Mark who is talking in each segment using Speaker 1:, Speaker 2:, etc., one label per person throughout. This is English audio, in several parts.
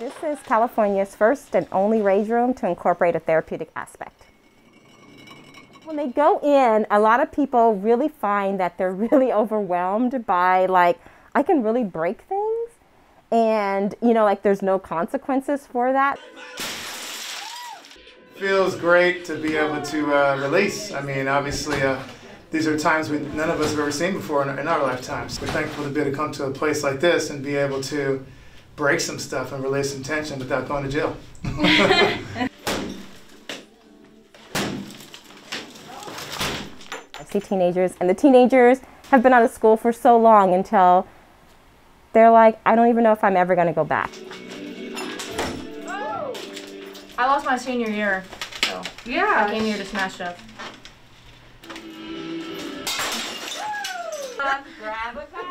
Speaker 1: is California's first and only rage room to incorporate a therapeutic aspect. When they go in, a lot of people really find that they're really overwhelmed by like, I can really break things and you know, like there's no consequences for that.
Speaker 2: Feels great to be able to uh, release. I mean, obviously, uh, these are times we none of us have ever seen before in, in our lifetimes. We're thankful to be able to come to a place like this and be able to break some stuff and release some tension without going to jail.
Speaker 1: I see teenagers, and the teenagers have been out of school for so long until they're like, I don't even know if I'm ever going to go back.
Speaker 3: I lost my senior year, so
Speaker 4: Yeah.
Speaker 3: I came here to smash stuff.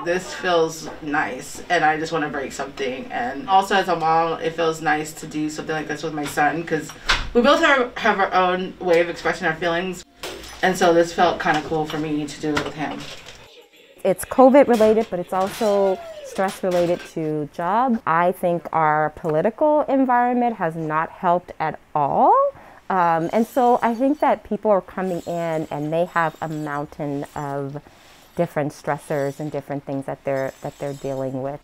Speaker 4: This feels nice, and I just want to break something. And also, as a mom, it feels nice to do something like this with my son because we both have, have our own way of expressing our feelings. And so this felt kind of cool for me to do it with him.
Speaker 1: It's COVID related, but it's also stress related to job. I think our political environment has not helped at all. Um, and so I think that people are coming in and they have a mountain of different stressors and different things that they're that they're dealing with.